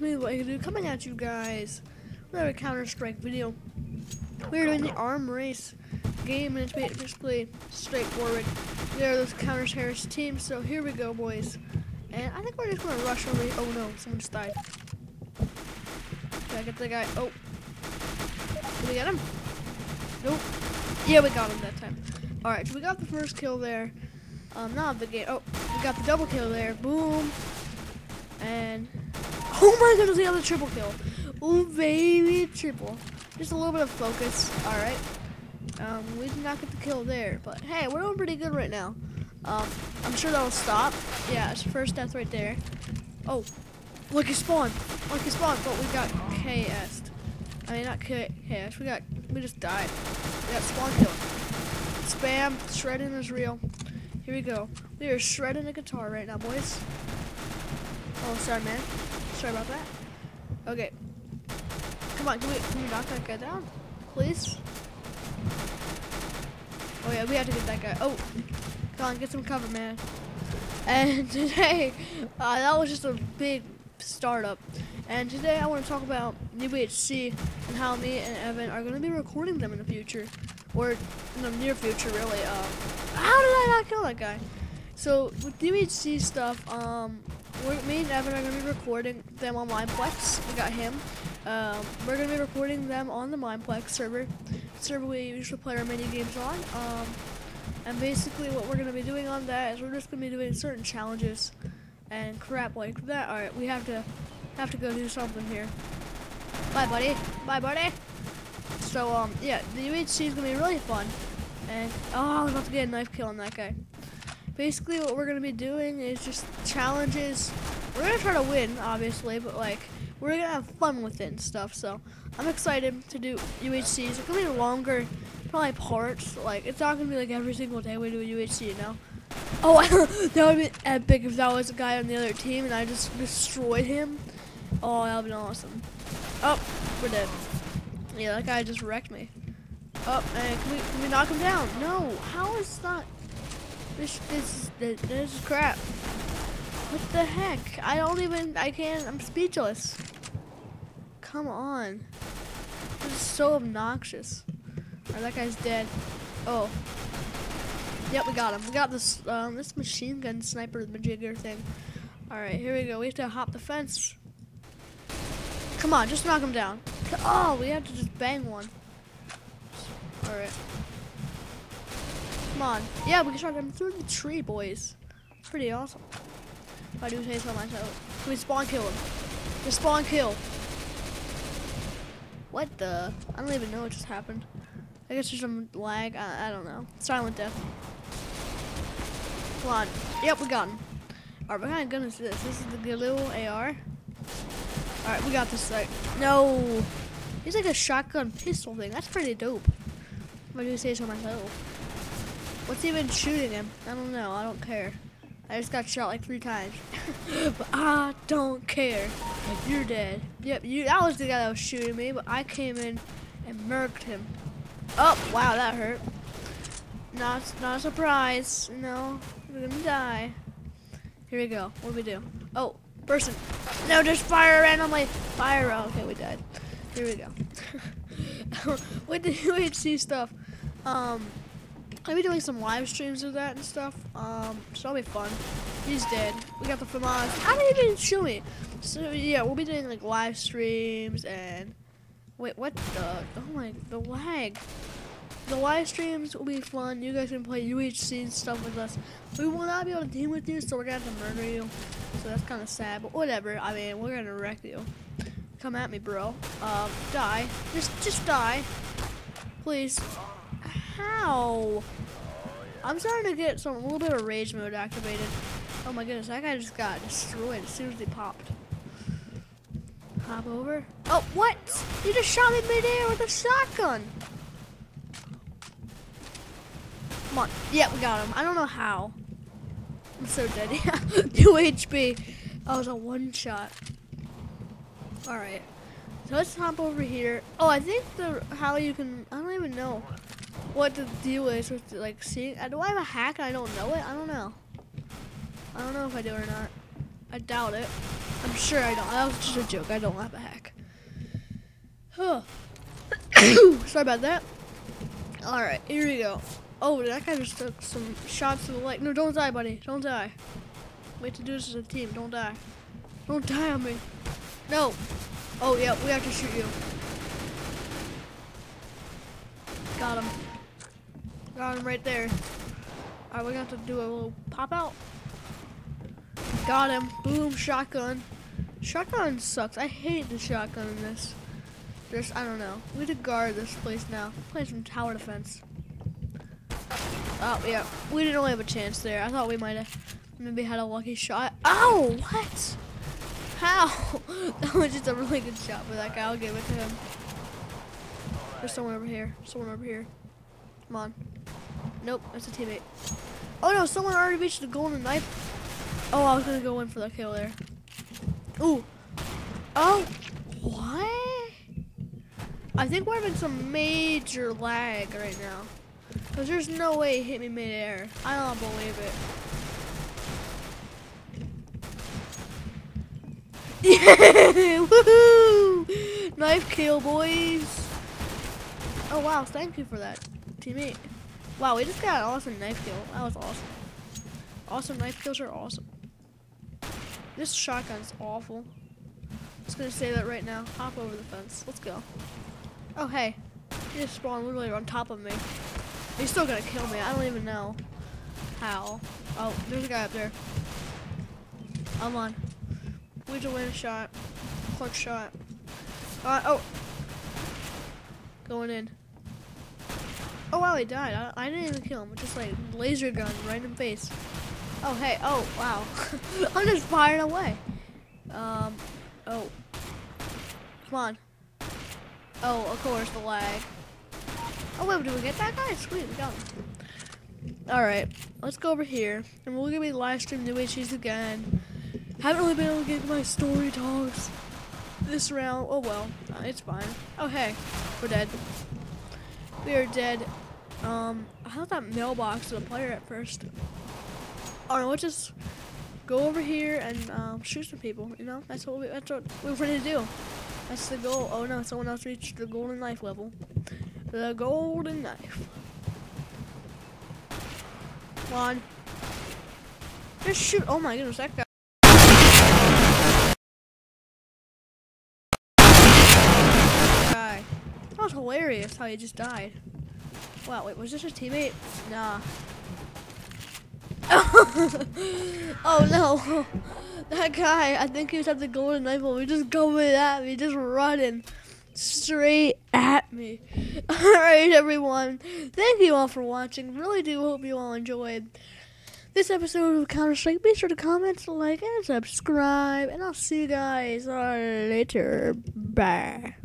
me dude, coming at you guys. Another Counter-Strike video. We're doing the arm race game, and it's basically straightforward. We are those counter-terrorist teams, so here we go, boys. And I think we're just gonna rush over. Oh no, someone just died. Did I get the guy? Oh, did we get him? Nope. Yeah, we got him that time. All right, so we got the first kill there. Um, not the game. Oh, we got the double kill there. Boom. And oh my goodness, the triple kill. Oh baby, triple. Just a little bit of focus. All right. Um, we did not get the kill there, but hey, we're doing pretty good right now. Um, I'm sure that'll stop. Yeah, it's first death right there. Oh, spawned. Look, he spawned, but we got KS. I mean, not KS. We got, we just died. We got spawn kill. Spam, shredding is real. Here we go. We are shredding the guitar right now, boys. Oh, sorry, man. Sorry about that. Okay. Come on, can we, can we knock that guy down? Please? Oh, yeah, we have to get that guy. Oh, come on, get some cover, man. And today, uh, that was just a big startup. And today I want to talk about UHC and how me and Evan are going to be recording them in the future. Or in the near future, really. Uh, how did I not kill that guy? So, with UHC stuff, um, me and Evan are to be recording them on Mineplex. We got him. Um, we're going to be recording them on the Mineplex server. Server we usually play our mini games on. Um, and basically what we're going to be doing on that is we're just going to be doing certain challenges and crap like that. Alright, we have to have to go do something here. Bye, buddy. Bye, buddy. So, um, yeah, the UHC is to be really fun. And, oh, I was about to get a knife kill on that guy. Basically, what we're to be doing is just challenges. We're to try to win, obviously, but, like, we're to have fun with it and stuff. So, I'm excited to do UHCs. It's to be longer, probably parts. Like, it's not to be, like, every single day we do a UHC, you know? Oh, that would be epic if that was a guy on the other team and I just destroyed him. Oh, that would be awesome. Oh, we're dead. Yeah, that guy just wrecked me. Oh, and can we, can we knock him down? No, how is that? This, this, this, this is crap. What the heck? I don't even, I can't, I'm speechless. Come on. This is so obnoxious. Alright, that guy's dead. Oh, Yep, we got him. We got this um, this machine gun sniper majigger thing. All right, here we go. We have to hop the fence. Come on, just knock him down. Oh, we have to just bang one. All right. Come on. Yeah, we can shot him through the tree, boys. It's Pretty awesome. If I do say so myself. Can we spawn kill him? Just spawn kill. What the? I don't even know what just happened. I guess there's some lag. I, I don't know. Silent death. Come on. Yep, we got him. Alright, what kind of gun is this? This is the Galil AR. Alright, we got this Like, No! He's like a shotgun pistol thing. That's pretty dope. If I do say so myself. What's even shooting him? I don't know. I don't care. I just got shot like three times. but I don't care. You're dead. Yep, you. that was the guy that was shooting me, but I came in and murked him. Oh, wow, that hurt. Not, not a surprise. No, we're gonna die. Here we go. What do we do? Oh, person. No, just fire randomly. Fire. Oh, okay, we died. Here we go. With the UHC stuff, um, I'll be doing some live streams of that and stuff. Um, so that'll be fun. He's dead. We got the FAMAS. I didn't even shoot me? So yeah, we'll be doing like live streams and wait, what the? Oh my, the lag the live streams will be fun. You guys can play UHC and stuff with us. We will not be able to team with you, so we're gonna have to murder you. So that's kind of sad, but whatever. I mean, we're gonna wreck you. Come at me, bro. Um, die. Just, just die. Please. How? I'm starting to get some a little bit of rage mode activated. Oh my goodness, that guy just got destroyed as soon as he popped. Hop over. Oh, what? You just shot me midair with a shotgun. Come on. Yeah, we got him. I don't know how. I'm so dead. Yeah. 2 HP. That was a one shot. Alright. So let's hop over here. Oh, I think the how you can I don't even know what the deal is with like seeing uh, do I have a hack and I don't know it? I don't know. I don't know if I do or not. I doubt it. I'm sure I don't. That was just a joke. I don't have a hack. Huh. Sorry about that. Alright, here we go. Oh, that guy just took some shots to the leg. No, don't die, buddy. Don't die. Wait to do this as a team. Don't die. Don't die on me. No. Oh, yeah, we have to shoot you. Got him. Got him right there. Alright, we're gonna have to do a little pop out. Got him. Boom, shotgun. Shotgun sucks. I hate the shotgun in this. There's, I don't know. We need to guard this place now. Play some tower defense. Oh, yeah. We didn't really have a chance there. I thought we might have maybe had a lucky shot. Oh, what? How? that was just a really good shot for that guy. I'll give it to him. There's someone over here. Someone over here. Come on. Nope, that's a teammate. Oh no, someone already reached the golden knife. Oh, I was gonna go in for that kill there. Ooh. Oh. What? I think we're having some major lag right now. Because there's no way it hit me mid-air. I don't believe it. Yeah! Woohoo! Knife kill, boys! Oh, wow. Thank you for that, teammate. Wow, we just got an awesome knife kill. That was awesome. Awesome knife kills are awesome. This shotgun's awful. Just gonna say that right now. Hop over the fence. Let's go. Oh, hey. He just spawned literally on top of me. He's still gonna kill me. I don't even know how. Oh, there's a guy up there. I'm on. We just win a shot. Clutch shot. Uh, oh. Going in. Oh wow, he died. I, I didn't even kill him. Just like laser gun right in the face. Oh hey. Oh wow. I'm just firing away. Um. Oh. Come on. Oh, of course the lag. Oh wait, did we get that guy? Sweet, we got him. All right, let's go over here, and we're gonna be live streaming New Age again. Haven't really been able to get my story talks this round. Oh well, uh, it's fine. Oh hey, we're dead. We are dead. Um, I thought that mailbox was a player at first. Alright, let's just go over here and um, shoot some people. You know, that's what we, that's what we're trying to do. That's the goal. Oh no, someone else reached the golden knife level. The golden knife. Come on. Just shoot. Oh my goodness, that guy. That was hilarious how he just died. Wow, wait, was this a teammate? Nah. oh no. That guy, I think he was at the golden knife We just coming at me, just running straight at me. Alright, everyone. Thank you all for watching. Really do hope you all enjoyed this episode of Counter Strike. Be sure to comment, like, and subscribe. And I'll see you guys later. Bye.